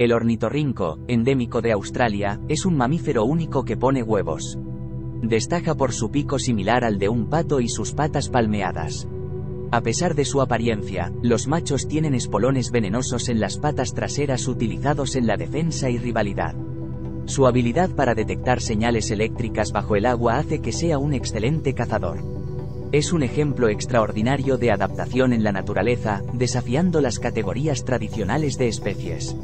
El ornitorrinco, endémico de Australia, es un mamífero único que pone huevos. Destaca por su pico similar al de un pato y sus patas palmeadas. A pesar de su apariencia, los machos tienen espolones venenosos en las patas traseras utilizados en la defensa y rivalidad. Su habilidad para detectar señales eléctricas bajo el agua hace que sea un excelente cazador. Es un ejemplo extraordinario de adaptación en la naturaleza, desafiando las categorías tradicionales de especies.